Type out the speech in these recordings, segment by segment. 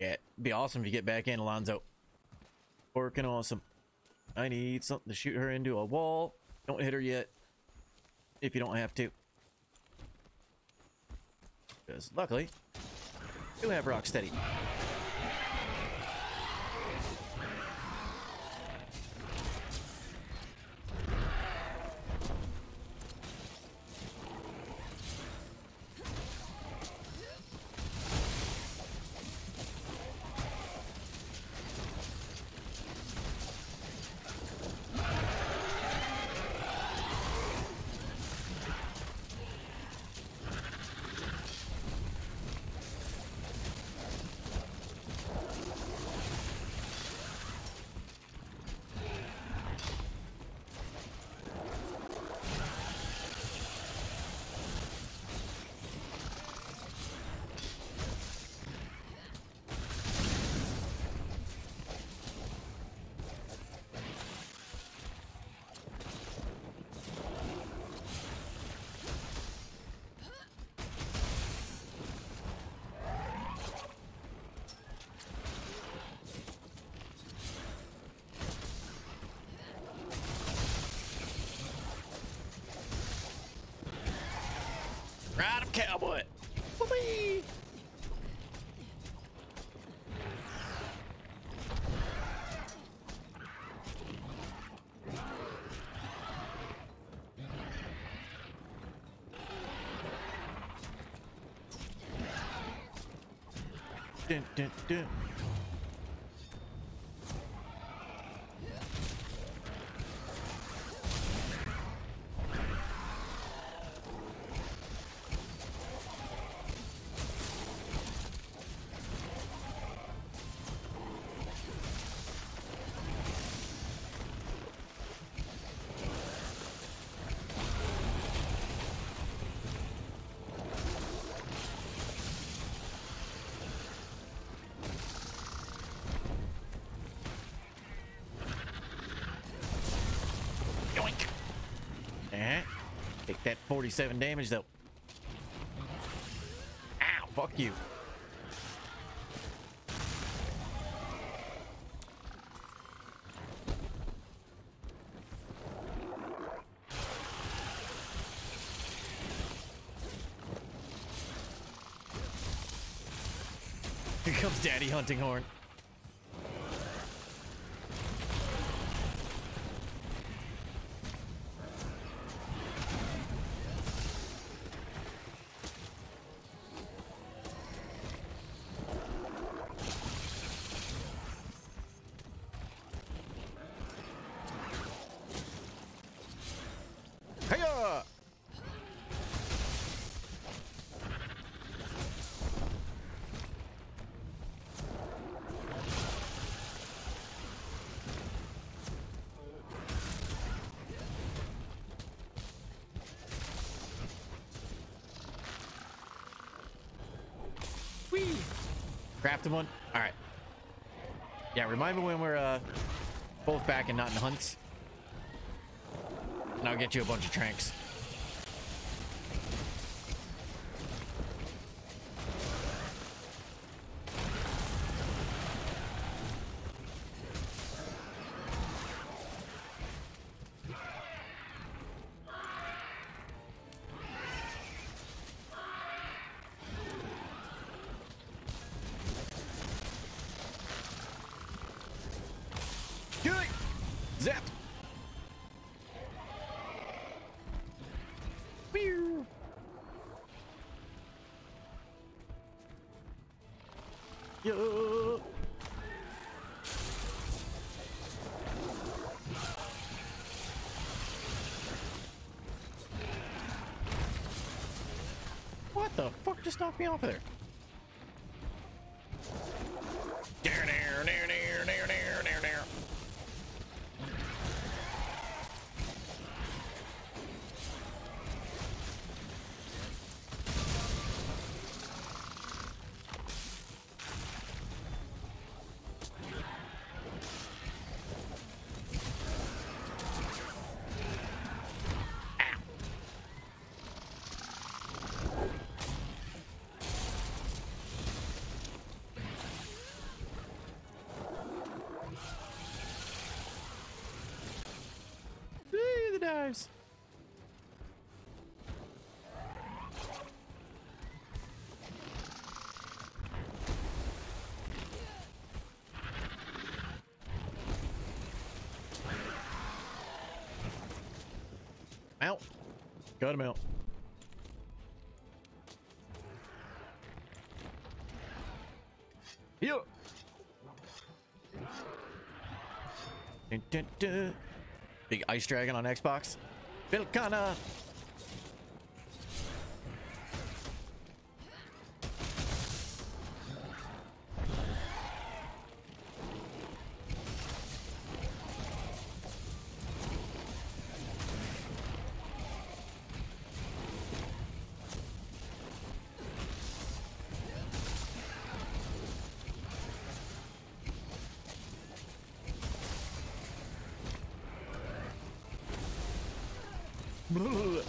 Yeah, be awesome if you get back in, Alonzo. Working awesome. I need something to shoot her into a wall. Don't hit her yet. If you don't have to. Because luckily, you have rock cowboy! Whoopee! Dun, dun, dun. Take that 47 damage though. Ow, fuck you. Here comes Daddy Hunting Horn. Crafted one? Alright. Yeah, remind me when we're uh, both back and not in hunts. And I'll get you a bunch of tranqs. Just knocked me off of there? Guys. Out. Got him out. Here. Dun, dun, dun. Big Ice Dragon on Xbox. Velkhana. Oh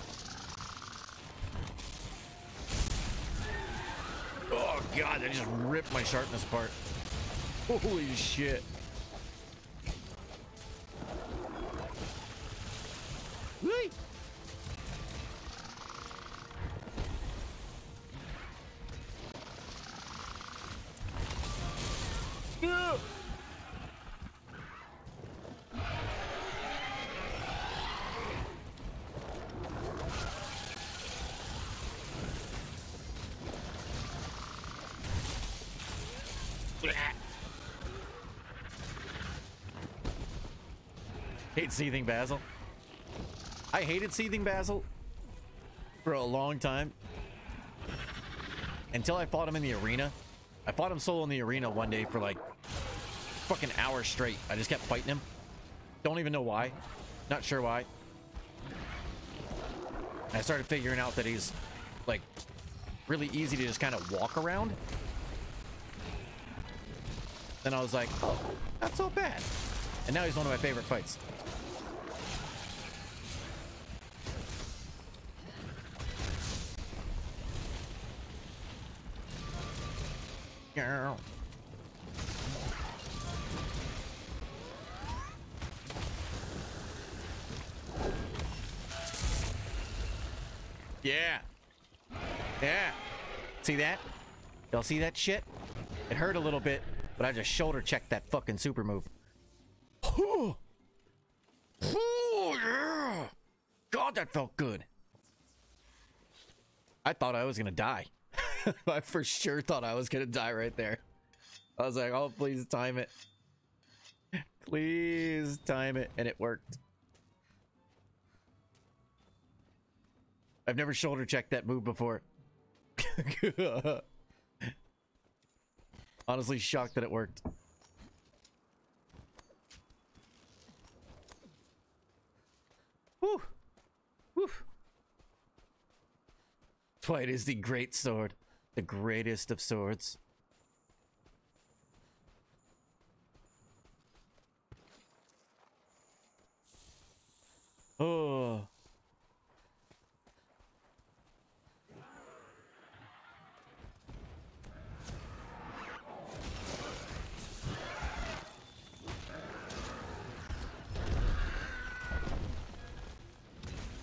god, that just ripped my sharpness apart. Holy shit. Hate Seething Bazel. I hated Seething Bazel for a long time. Until I fought him in the arena. I fought him solo in the arena one day for like fucking hours straight. I just kept fighting him. Don't even know why. Not sure why. I started figuring out that he's like really easy to just kind of walk around. Then I was like, oh, not so bad. And now he's one of my favorite fights. Y'all see that shit? It hurt a little bit, but I just shoulder checked that fucking super move. Oh, yeah. God, that felt good. I thought I was gonna die. I for sure thought I was gonna die right there. I was like, oh, please time it. Please time it. And it worked. I've never shoulder checked that move before. Honestly shocked that it worked. Whew. Whew. Twilight is the great sword. The greatest of swords. Oh.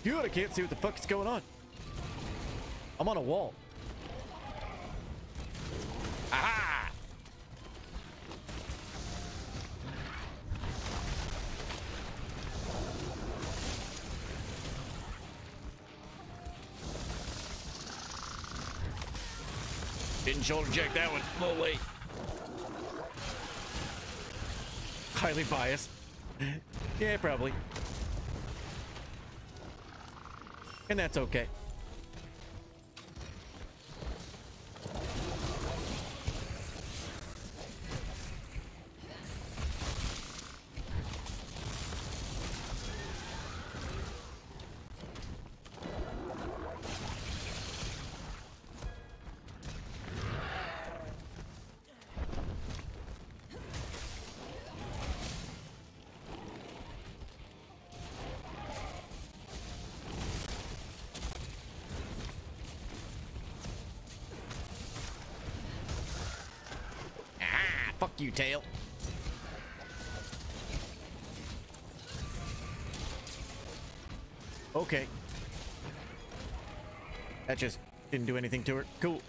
Good, I can't see what the fuck is going on. I'm on a wall. Aha! Didn't shoulder check that one. A little late. Highly biased. yeah, probably. And that's okay. Tail. Okay. That just didn't do anything to her. Cool.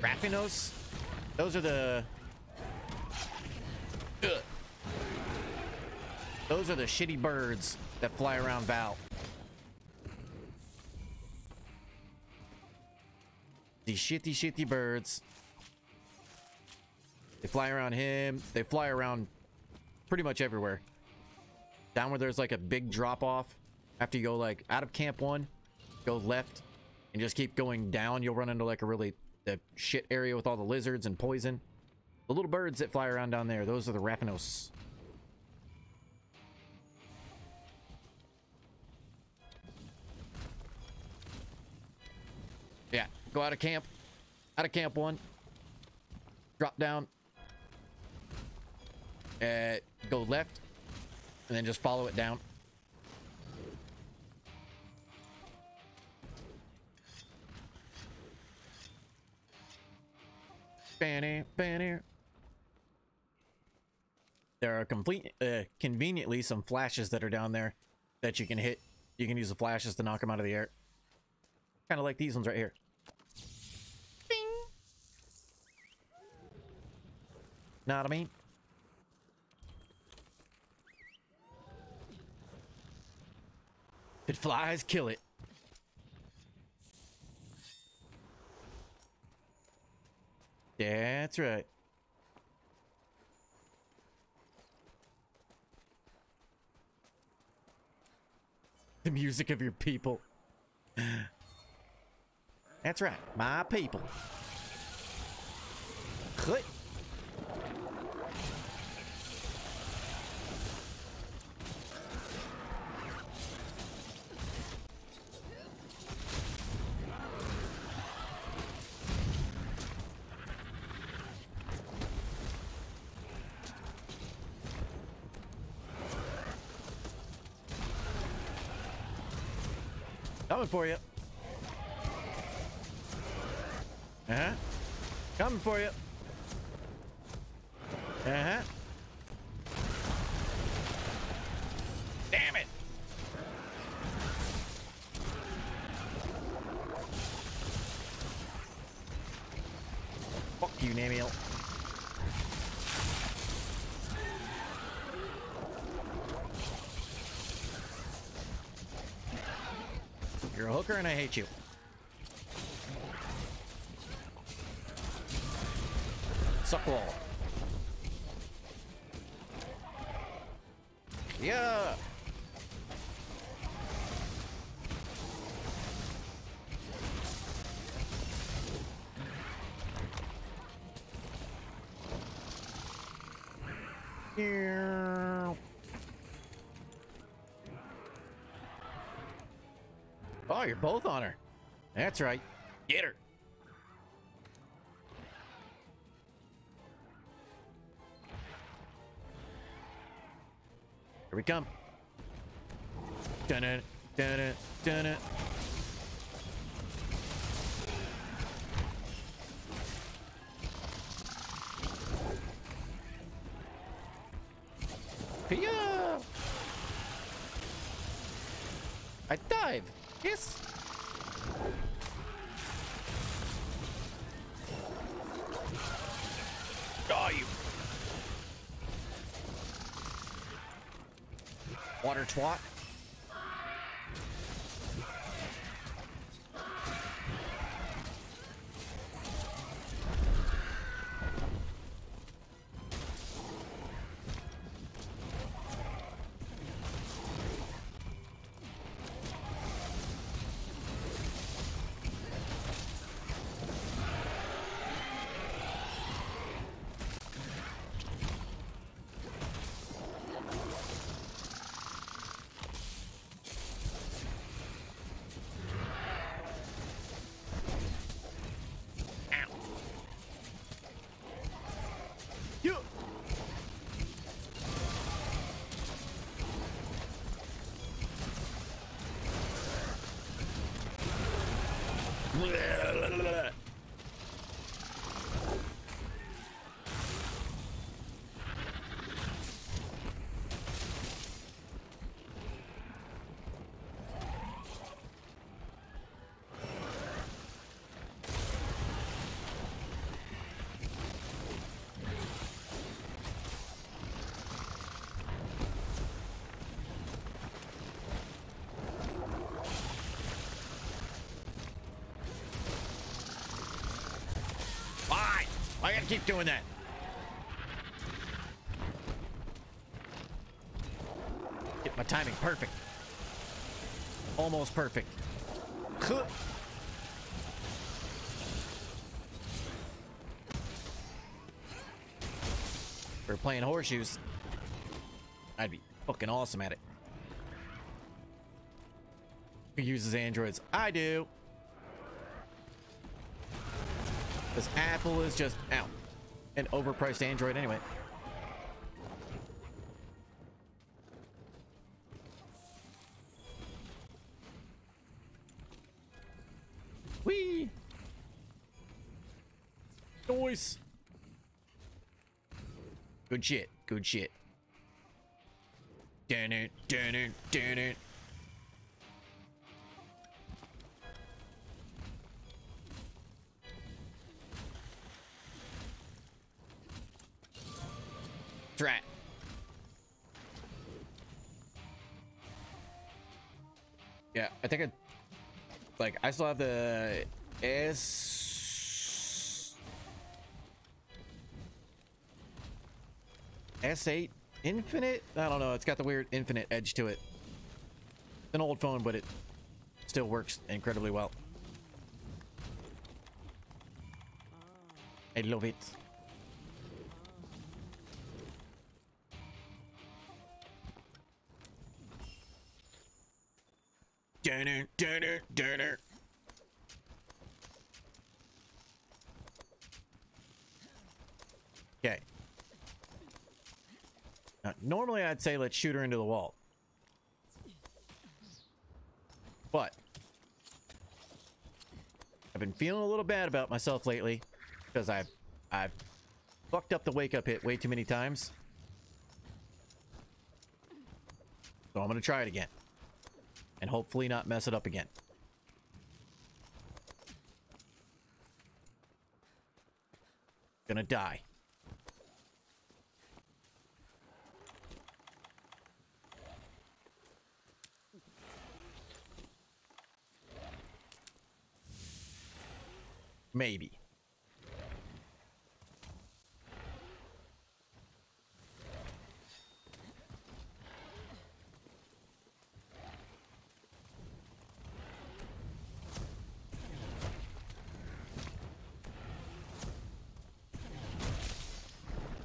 Raphinos? Those are the... Ugh. Those are the shitty birds that fly around Vaal. These shitty, shitty birds. They fly around him. They fly around pretty much everywhere. Down where there's like a big drop off. After you go like out of camp one, go left and just keep going down. You'll run into like a really the shit area with all the lizards and poison. The little birds that fly around down there, those are the Raphinos. Yeah, go out of camp. Out of camp one. Drop down. Uh, go left. And then just follow it down. Banner, banner. There are complete, uh, conveniently some flashes that are down there that you can hit. You can use the flashes to knock them out of the air. Kind of like these ones right here. Bing. Know what I mean? If it flies, kill it. That's right. The music of your people. That's right, my people. Cut. Coming for you. Uh-huh. Coming for you. Uh-huh. Damn it. Fuck you, Namielle. You're a hooker and I hate you. Suckwall. Yeah. Yeah. Both on her. That's right. Get her. Here we come. Dun it, dun it, dun it. I dive. Yes. Twat. なるほど。Gotta keep doing that. Get my timing perfect. Almost perfect. We're playing horseshoes. I'd be fucking awesome at it. Who uses androids? I do. Because Apple is just out. An overpriced Android anyway. Whee! Noise! Good shit. Good shit. Dun it, dun it, dun it. Drat. Yeah, I think I like I still have the S S8 Infinite? I don't know. It's got the weird infinite edge to it. It's an old phone, but it still works incredibly well. I love it. Dunner, dunner, dunner. Okay. Now, normally I'd say let's shoot her into the wall. But I've been feeling a little bad about myself lately because I've I've fucked up the wake up hit way too many times. So I'm gonna try it again and hopefully not mess it up again. Gonna die. Maybe.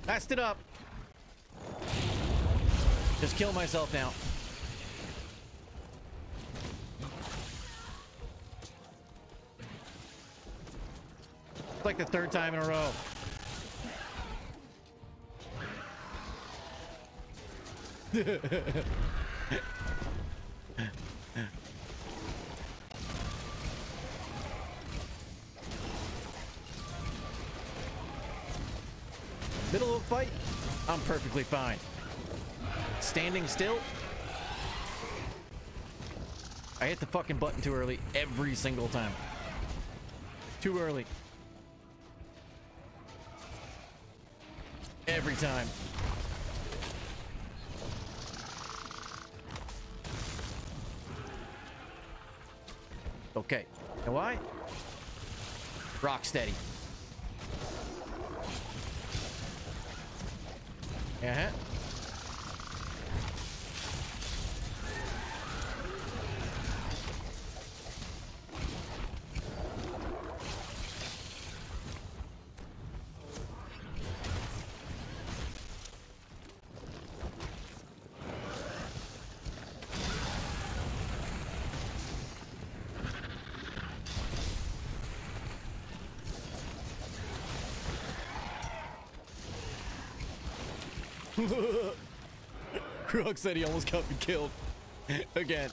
Messed it up. Just kill myself now. It's like the third time in a row. perfectly fine. Standing still, I hit the fucking button too early every single time. Too early. Every time. Okay. And why? Rock steady. Uh-huh. Krug said he almost got me killed. Again.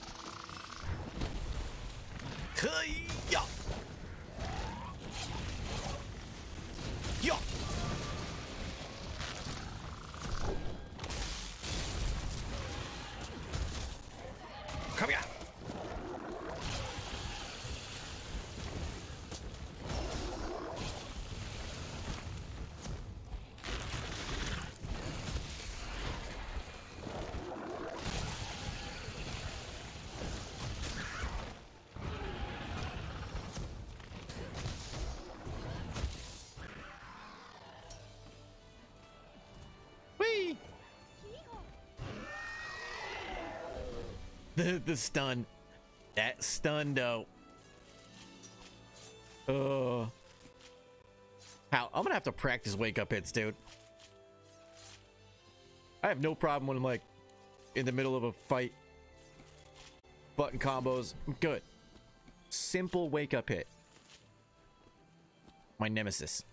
the the stun. That stun though. Uh how I'm gonna have to practice wake up hits, dude. I have no problem when I'm like in the middle of a fight. Button combos. Good. Simple wake up hit. My nemesis.